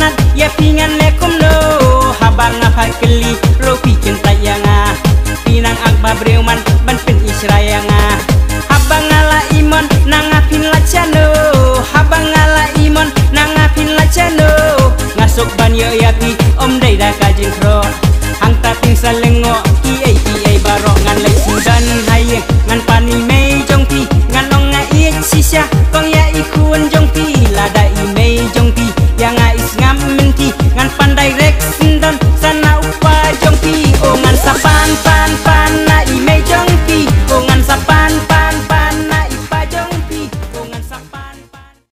nat ya pingan lekum lo. Habang apa keli lo pikin tayanga pinang akba breuman banpen israyanga habang ala imon nangapin lacano habang ala imon nangapin lacano ngasuk ban yo yapi om dai da kajing kro. Hang taping salengo ki ai ki ai barok ngan lai sudan. Haye ngan pani mei jong pi ngan ong nga iek sisya kong ya ikun jong pi lada i jong pi. Yang nga is